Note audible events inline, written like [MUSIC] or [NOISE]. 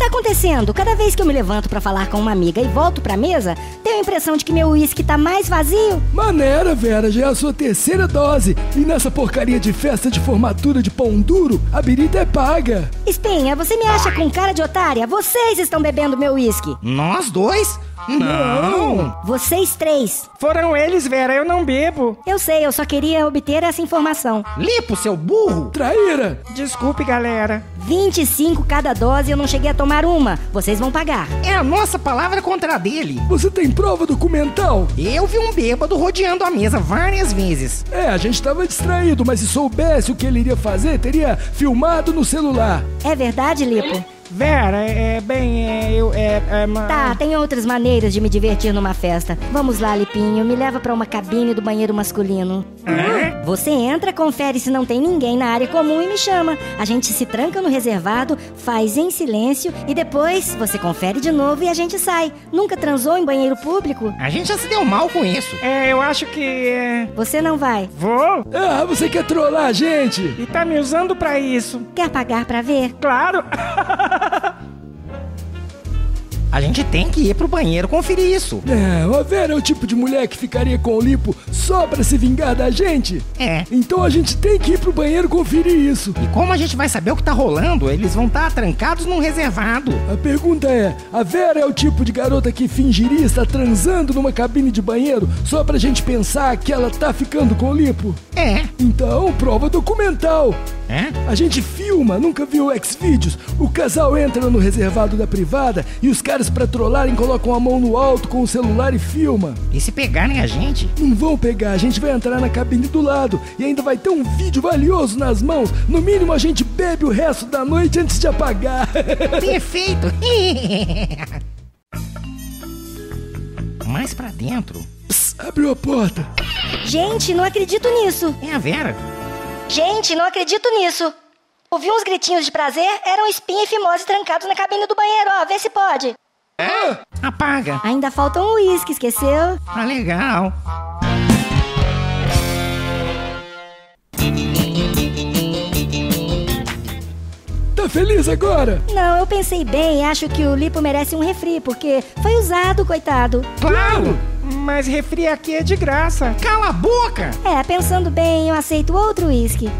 tá acontecendo? Cada vez que eu me levanto pra falar com uma amiga e volto pra mesa, tenho a impressão de que meu uísque tá mais vazio. Maneira, Vera, já é a sua terceira dose. E nessa porcaria de festa de formatura de pão duro, a birita é paga. Espinha, você me acha com cara de otária? Vocês estão bebendo meu uísque. Nós dois? Não! Vocês três. Foram eles, Vera, eu não bebo. Eu sei, eu só queria obter essa informação. Lipo, seu burro! Traíra! Desculpe, galera. 25 cada dose e eu não cheguei a tomar uma. Vocês vão pagar. É a nossa palavra contra a dele. Você tem prova documental? Eu vi um bêbado rodeando a mesa várias vezes. É, a gente tava distraído, mas se soubesse o que ele iria fazer, teria filmado no celular. É verdade, Lipo? Vera, é, é bem, é, eu, é, é, ma- Tá, tem outras maneiras de me divertir numa festa. Vamos lá, Lipinho, me leva pra uma cabine do banheiro masculino. Você entra, confere se não tem ninguém na área comum e me chama. A gente se tranca no reservado, faz em silêncio e depois você confere de novo e a gente sai. Nunca transou em banheiro público? A gente já se deu mal com isso. É, eu acho que, é, Você não vai. vou. Ah, você quer trollar a gente? E tá me usando pra isso. Quer pagar pra ver? Claro. [LAUGHS] A gente tem que ir pro banheiro conferir isso. É, a Vera é o tipo de mulher que ficaria com o Lipo só pra se vingar da gente? É. Então a gente tem que ir pro banheiro conferir isso. E como a gente vai saber o que tá rolando, eles vão estar trancados num reservado. A pergunta é: a Vera é o tipo de garota que fingiria estar transando numa cabine de banheiro só pra gente pensar que ela tá ficando com o Lipo? É. Então, prova documental. É? A gente filma, nunca viu o Xvideos? O casal entra no reservado da privada e os caras pra trollarem colocam a mão no alto com o celular e filma. E se pegarem a gente? Não vão pegar, a gente vai entrar na cabine do lado e ainda vai ter um vídeo valioso nas mãos. No mínimo a gente bebe o resto da noite antes de apagar. [LAUGHS] Perfeito! [LAUGHS] Mais pra dentro. Pss, abriu a porta. Gente, não acredito nisso. É a Vera. Gente, não acredito nisso. Ouvi uns gritinhos de prazer, eram espinha e fimose trancados na cabine do banheiro, ó, vê se pode. Apaga. Ainda falta um uísque, esqueceu? Ah, legal. Tá feliz agora? Não, eu pensei bem, acho que o Lipo merece um refri, porque foi usado, coitado. Claro! Mas refri aqui é de graça. Cala a boca! É, pensando bem, eu aceito outro uísque.